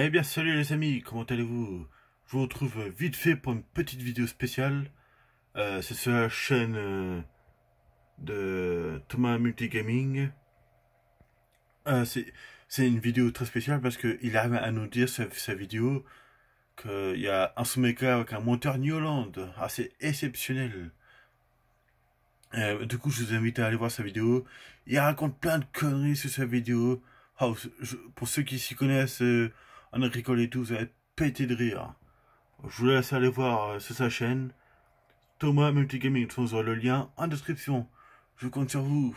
Eh bien salut les amis, comment allez-vous? Je vous retrouve vite fait pour une petite vidéo spéciale. Euh, c'est sur la chaîne euh, de Thomas Multigaming. Euh, c'est une vidéo très spéciale parce qu'il arrive à nous dire sa, vidéo qu'il y a un sommaker avec un monteur New Holland assez exceptionnel. Euh, du coup, je vous invite à aller voir sa vidéo. Il raconte plein de conneries sur sa vidéo. Oh, pour ceux qui s'y connaissent en agricole et tout, vous allez péter de rire. Je vous laisse aller voir euh, sur sa chaîne. Thomas Multigaming, vous aurez le lien en description. Je compte sur vous.